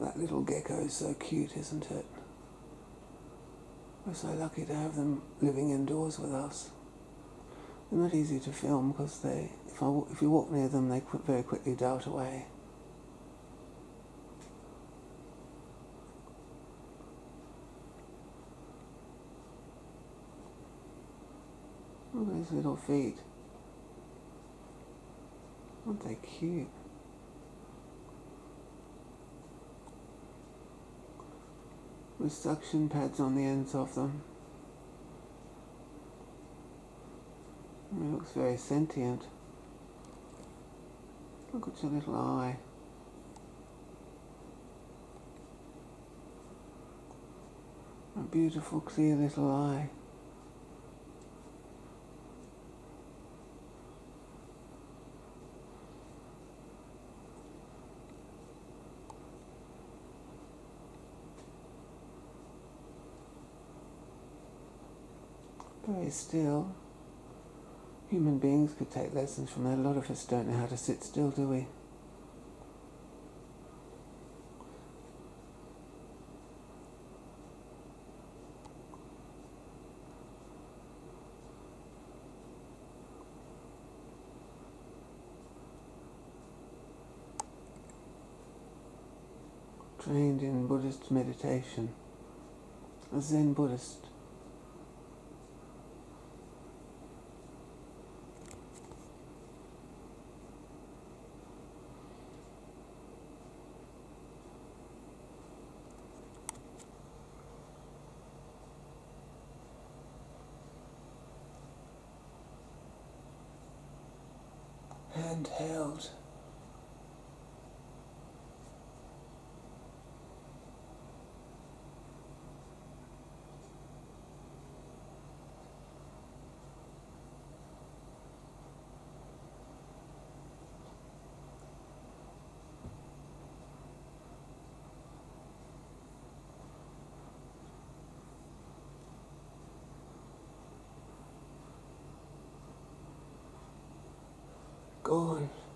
That little gecko is so cute, isn't it? We're so lucky to have them living indoors with us. They're not easy to film because they, if, I, if you walk near them, they very quickly dart away. Look at his little feet. Aren't they cute? With suction pads on the ends of them. It looks very sentient. Look at your little eye. A beautiful clear little eye. Very still. Human beings could take lessons from that. A lot of us don't know how to sit still, do we? Trained in Buddhist meditation, a Zen Buddhist. Handheld. Gone.